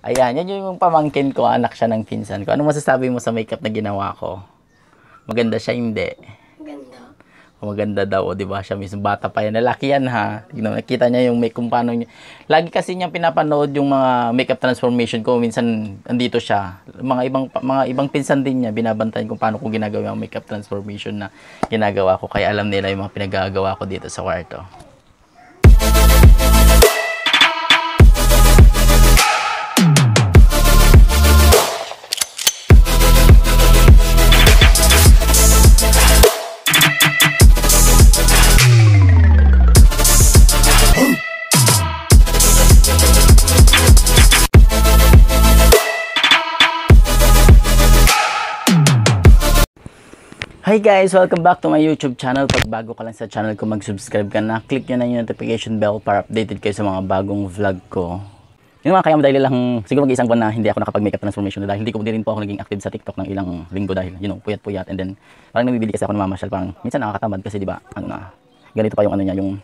Ayan, yan yung pamangkin ko, anak siya ng pinsan ko. Ano masasabi mo sa makeup na ginawa ko? Maganda siya, hindi. Ganda. Maganda daw, o, di ba? Siya mismo bata pa yan. Lalaki yan, ha? Tignan nakita niya yung make kung paano niya. Lagi kasi niyang pinapanood yung mga makeup transformation ko. Minsan, andito siya. Mga ibang mga ibang pinsan din niya, binabantayan kung paano ko ginagawa yung makeup transformation na ginagawa ko. Kaya alam nila yung mga pinagagawa ko dito sa kwarto. Hi guys! Welcome back to my YouTube channel. Pag bago ka lang sa channel ko, mag-subscribe ka na. Click nyo na yung notification bell para updated kayo sa mga bagong vlog ko. Yung mga kaya dahil lang, siguro mag-isang buwan na hindi ako nakapag-makeup transformation dahil hindi ko din po ako naging active sa TikTok ng ilang linggo dahil, you know, puyat-puyat. And then, parang nabibili kasi ako ng mamasyal. Parang, minsan nakakatamad kasi, di ba, ano na, ganito pa yung ano niya, yung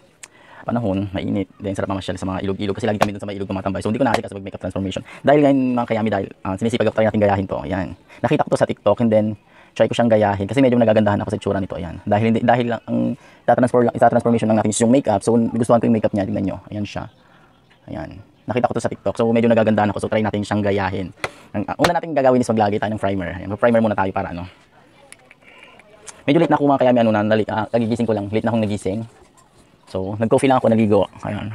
panahon, mainit, then sarap mamasyal sa mga ilog-ilog kasi lagi kami dun sa mga ilog tumatambay. So hindi ko nakakita sa makeup transformation. Dahil ngayon mga kayami dahil uh, sinisipag ako try natin gayahin to. Ayan. Nakita ko to sa TikTok and then try ko siyang gayahin kasi medyo nagagandahan ako sa itsura nito. Ayan. Dahil hindi dahil lang ang tatransform lang transformation lang natin yung makeup. So gustuhan ko yung makeup niya, tingnan niyo. Ayan siya. Ayan. Nakita ko to sa TikTok. So medyo nagagandahan ako. So try natin siyang gayahin. Ang uh, una natin gagawin is maglagay tayo ng primer. Ayan. Primer muna tayo para ano. Medyo late na ako mga kayami ano na, uh, ko lang. Late na akong nagising. So, nag-coffee lang ako, naligo. Ayan.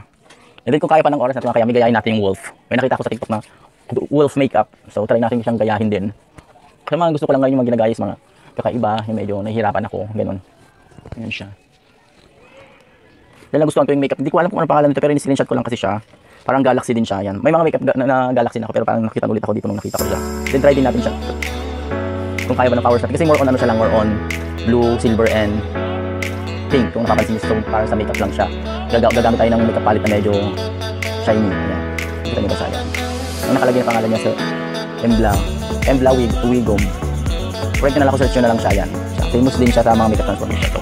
Then kung kaya pa ng oras na ito, kaya may gayahin natin yung wolf. May nakita ko sa TikTok na wolf makeup. So, try natin siyang gayahin din. Kasi mga gusto ko lang ngayon yung mga ginagayos, mga kakaiba, yung medyo nahihirapan ako, ganun. Ayan siya. Dahil nagustuhan ko yung makeup. Hindi ko alam kung ano pangalan nito, pero in-screenshot ko lang kasi siya. Parang galaxy din siya, yan. May mga makeup na, na galaxy na ako, pero parang nakita ulit ako dito nung nakita ko siya. Then try din natin siya. Kung kaya ba ng powers natin. Kasi more on ano siya lang, more on blue, silver, and pink kung napapansin nyo. So, para sa makeup lang siya. Gag gagamit tayo ng makeup palette na medyo shiny. Ayan. Kita nyo ba siya? Ayan. Ang nakalagay na pangalan niya sa Embla. Embla Wig Wigom. Pwede na lang ako search na lang siya. Siya. Famous din siya sa mga makeup transformation. So,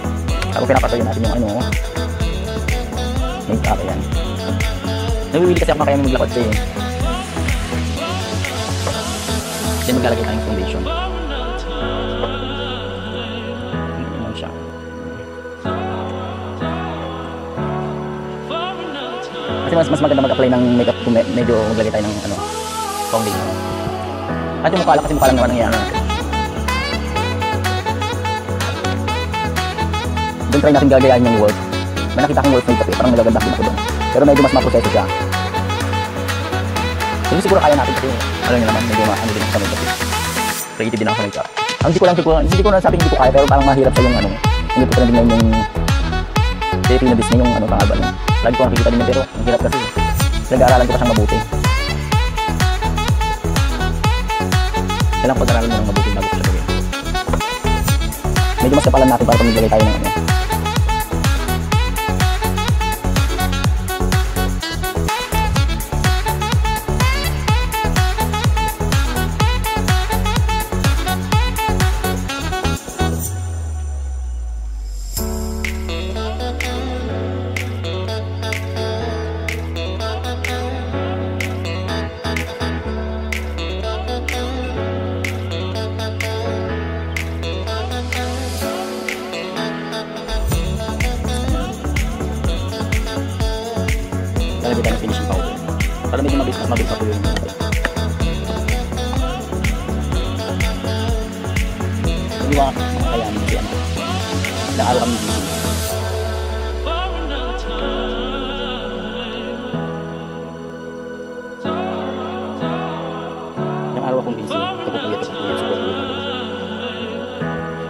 tapos pinapatuloy natin yung ano makeup. Ayan. Nawiwili kasi ako makaya maglakot eh. Then maglalagay tayong foundation. Ayan siya. Kasi mas, mas maganda mag-apply ng makeup kung me- medyo maglagay tayo ng ano, foundation. At yung mukha lang kasi mukha lang naman nangyayari. Doon try natin gagayahin yung wolf. May nakita akong wolf makeup eh, parang nagaganda din ako doon. Pero medyo mas maproseso siya. Hindi siguro kaya natin kasi alam niyo naman, medyo ano din ako sa makeup. Creative din ako sa makeup. Ang hindi ko lang, ko, hindi ko na sabi hindi ko kaya, pero parang mahirap sa yung ano, hindi ko trending na yung Filipino Disney yung ano pangal ba nun. Lagi ko nakikita din pero ang hirap kasi. Nag-aaralan ko pa siyang mabuti. Kailangan pag-aralan mo ng mabuti bago ko siya. Medyo mas kapalan natin para naglagay tayo ng ano. Ba kaya hindi ano. Ilang araw kami busy. Ilang araw akong busy. Kapupuyat, kapupuyat, sobrang puyat ako.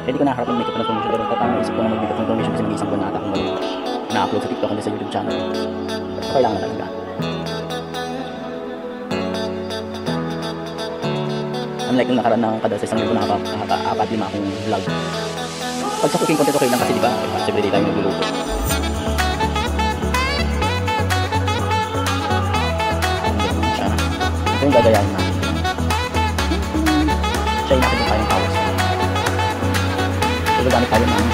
Hindi ko nakaharap ng makeup transformation pero parang naisip ko na mag-makeup transformation kasi mag-isang buwan na ata akong na-upload sa TikTok and sa YouTube channel. So, kailangan na talaga. Unlike nung nakaraan na kada sa isang linggo nakaka-apat lima akong vlog. Pag sa cooking content okay lang kasi di ba? Kasi everyday tayo nagluluto. Siya. Ito yung gagayahin natin. Natin yung kayang powers. So, gagamit tayo ng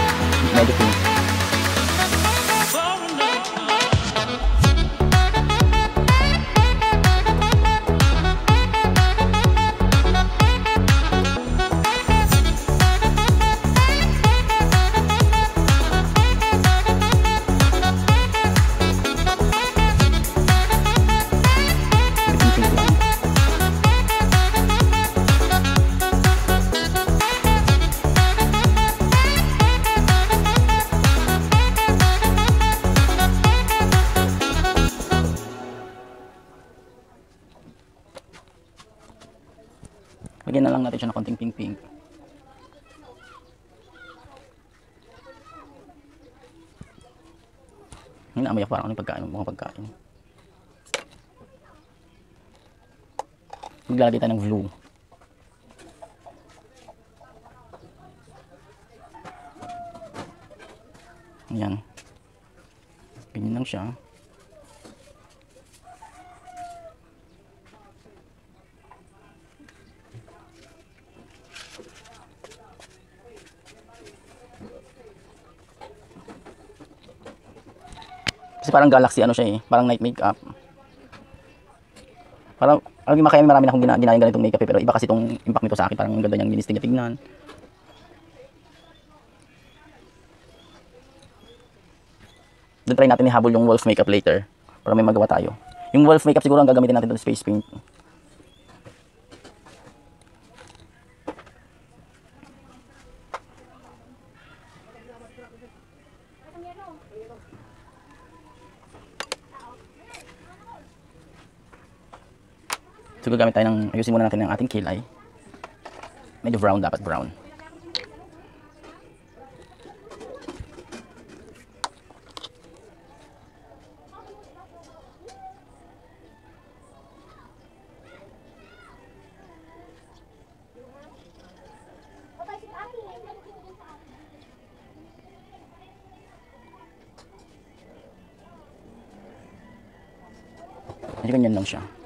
medicine. Lagyan na lang natin siya ng konting pink-pink. Hinaamoy ako parang ano pagkain, mga pagkain. Maglalagay tayo ng glue. Ayan. Ganyan lang siya. Kasi parang galaxy ano siya eh. Parang night makeup. Parang, alam mo, kaya marami na akong gina, ginayang ganitong makeup eh. Pero iba kasi itong impact nito sa akin. Parang ang ganda niyang linis niya tignan. Doon try natin ihabol yung wolf makeup later. Para may magawa tayo. Yung wolf makeup siguro ang gagamitin natin doon sa face paint. So gagamit tayo ng, ayusin muna natin ng ating kilay. Medyo brown dapat, brown. Medyo ganyan lang siya.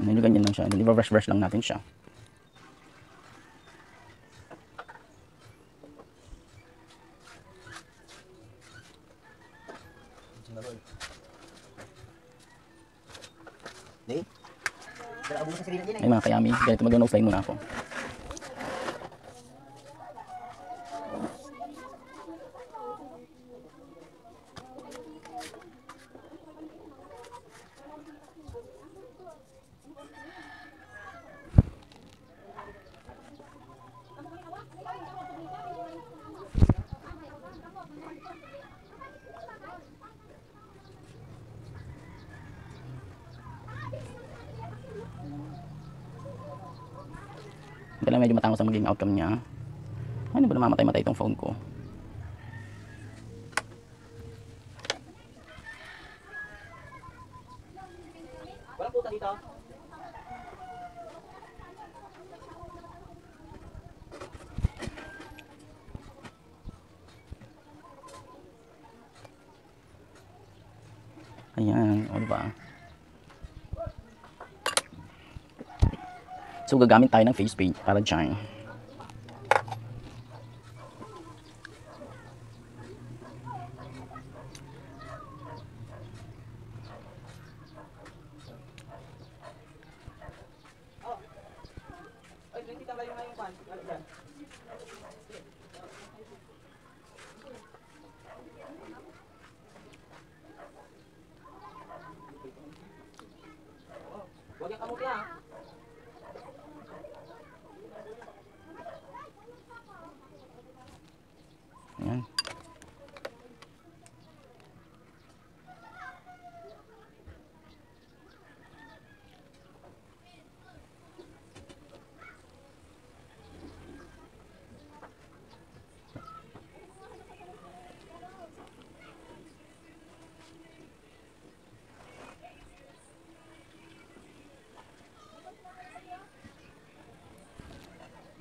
Medyo ganyan lang siya. Then, i-brush-brush lang natin siya. Ay mga kayami, ganito mag-nose line muna ako. Kaya medyo matangos ang maging outcome niya. Ano ba namamatay-matay itong phone ko? Walang puta dito. Ayan, o diba? So gagamit tayo ng face paint para dyan.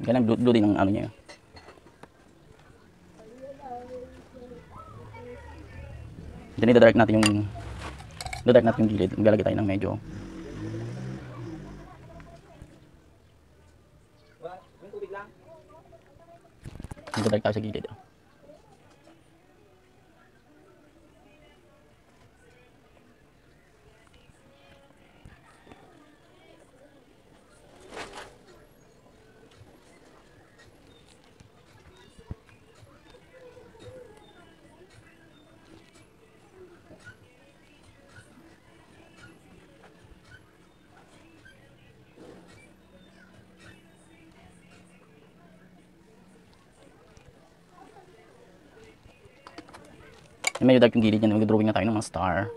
Ganang blue, din ang ano niya. Then i-dark natin yung i-dark natin yung gilid. Maglalagay tayo ng medyo i-dark tayo sa gilid. Yung medyo dark yung gilid niya, mag-drawing na tayo ng mga star.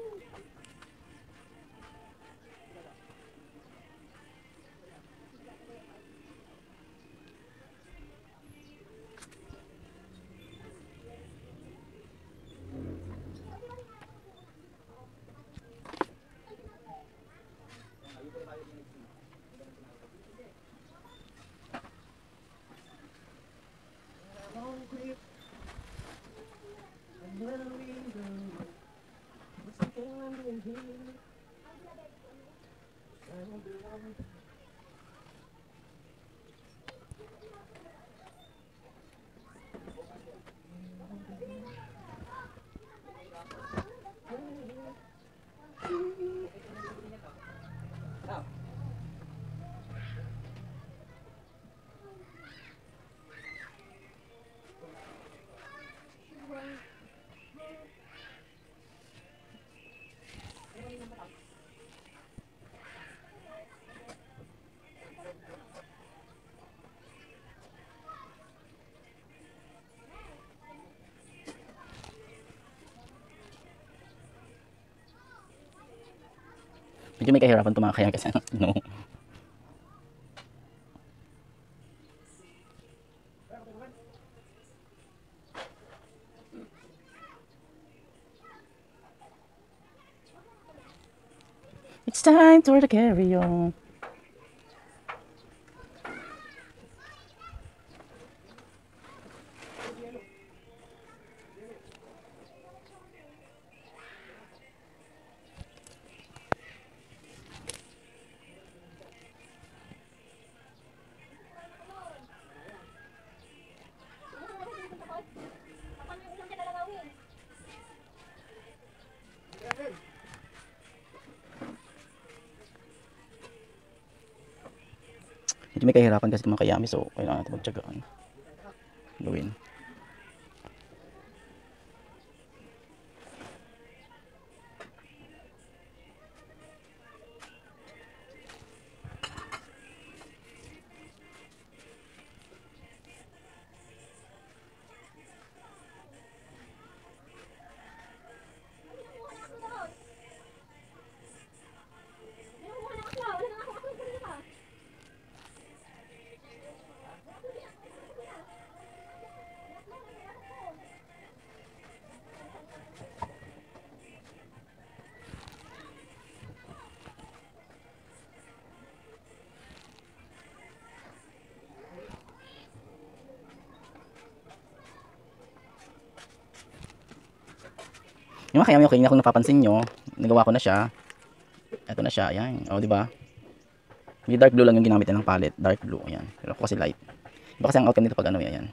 Thank you. Medyo may kahirapan tumakaya kasi no. It's time the carry on. Medyo may kahirapan kasi mga kayami so kailangan natin magtyagaan. Gawin. Yung mga kayami okay nga kung napapansin nyo, nagawa ko na siya. Ito na siya, ayan. O, di ba? May dark blue lang yung ginamit ng palette, dark blue, ayan. Pero ako kasi light. Iba kasi ang outcome nito pag ano, ayan.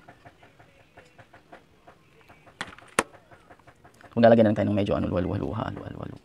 Kung lalagyan na lang tayo ng medyo ano, luwa-luwa-luha, luwa-luwa.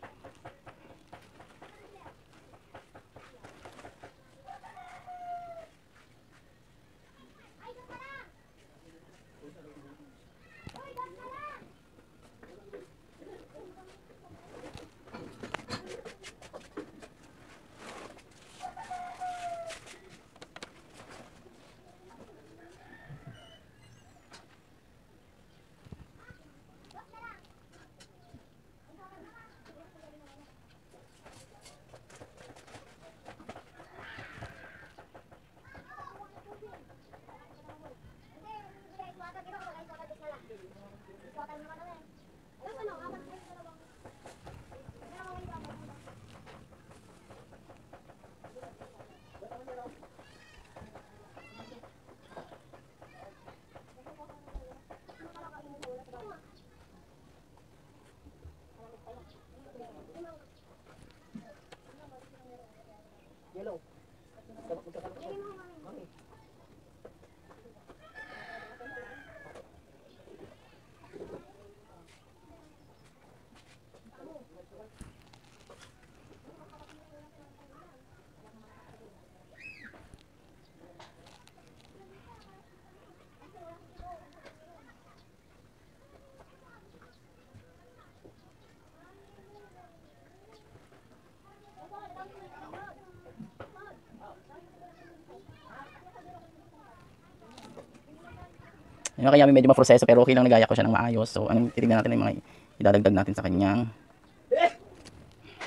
Yung kaya medyo maproseso pero okay lang nagaya ko siya ng maayos. So, anong titignan natin yung mga idadagdag natin sa kanyang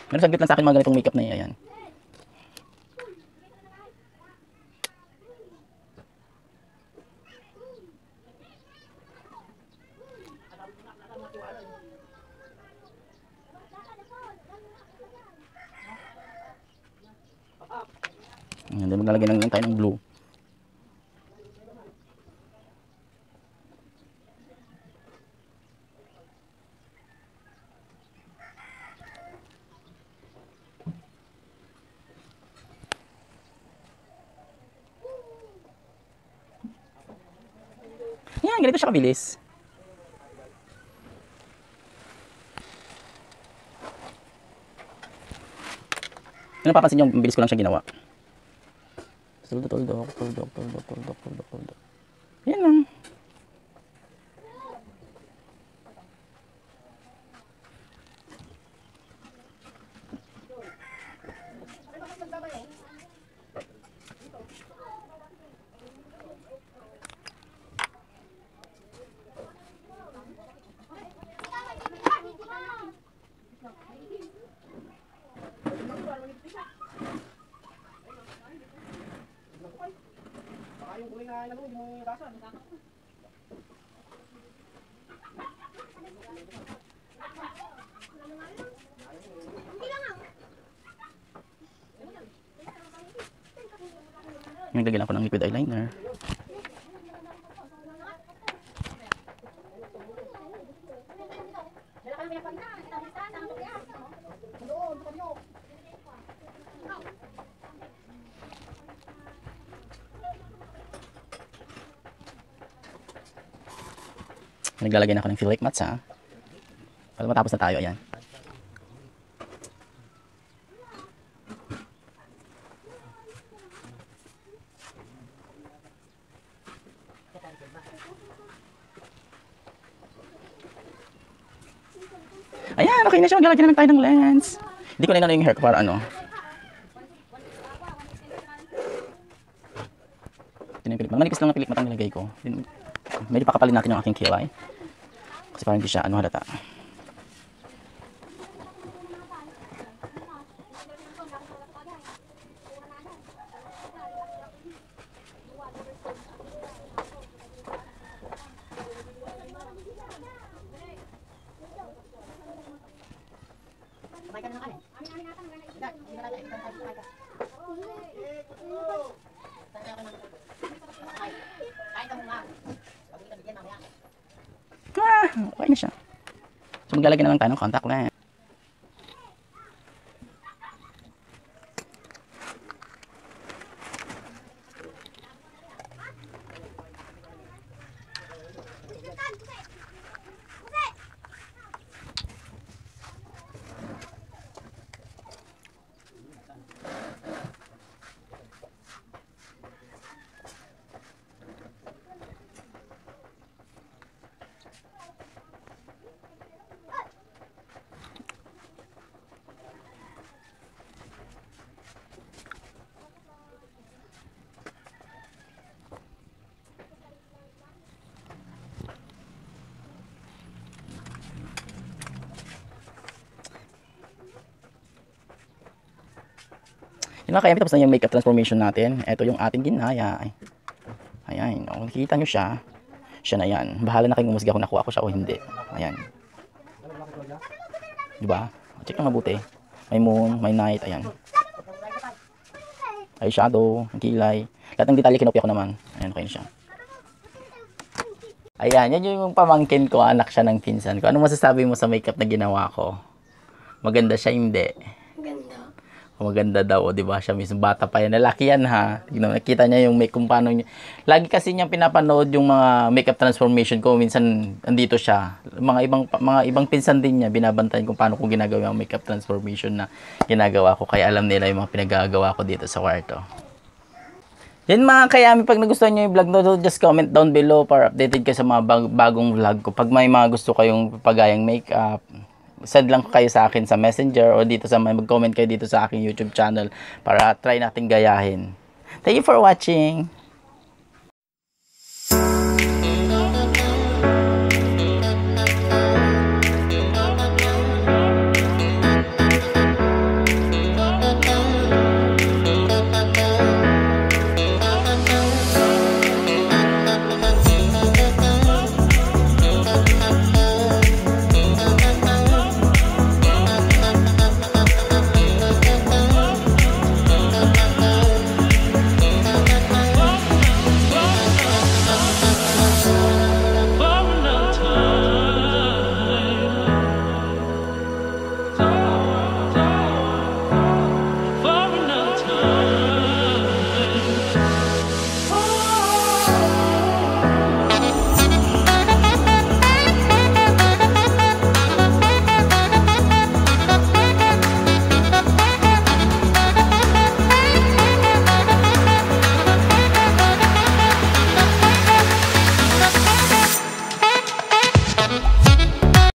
Meron saglit lang sa akin mga ganitong makeup na yan. Ayan. Ayan, maglalagay lang tayo ng blue. Yan, ganito siya kabilis. Ano napapansin nyo, ang bilis ko lang siya ginawa. Tuldok, tuldok, tuldok, tuldok, tuldok, tuldok, tuldok. Yan lang. Naglagyan ako ng liquid eyeliner. Naglalagay na ako ng Philic Mats ha. Para matapos na tayo, ayan. Ayan, okay na siya. Maglalagay na lang tayo ng lens. Hindi ko na inano yung hair ko para ano. Ito na yung pilik. Manipis lang ang pilik matang nilagay ko. Medyo pakapalin natin yung aking kilay. Kasi parang hindi siya ano halata. Ah, okay na siya. So maglalagay na tayo ng contact lens. Yun lang kaya tapos na yung makeup transformation natin. Ito yung ating ginaya. Ayan, kung nakikita nyo siya, siya na yan. Bahala na kayong umusga kung nakuha ko siya o hindi. Ayan. Diba? Check lang mabuti. May moon, may night, ayan. Ay shadow, kilay. Lahat ng detalye kinopya ko naman. Ayan, okay na siya. Ayan, yan yung pamangkin ko, anak siya ng pinsan ko. Ano masasabi mo sa makeup na ginawa ko? Maganda siya, hindi? Ganda. Maganda daw, o, di ba? Siya mismo bata pa yan. Lalaki yan, ha? Tignan nakita niya yung make kung paano niya. Lagi kasi niya pinapanood yung mga makeup transformation ko. Minsan, andito siya. Mga ibang mga ibang pinsan din niya, binabantayan kung paano ko ginagawa yung makeup transformation na ginagawa ko. Kaya alam nila yung mga pinagagawa ko dito sa kwarto. Yan mga kayami, pag nagustuhan nyo yung vlog na just comment down below para updated kayo sa mga bag- bagong vlog ko. Pag may mga gusto kayong pagayang makeup, send lang kayo sa akin sa messenger o dito sa mag-comment kayo dito sa aking YouTube channel para try natin gayahin. Thank you for watching.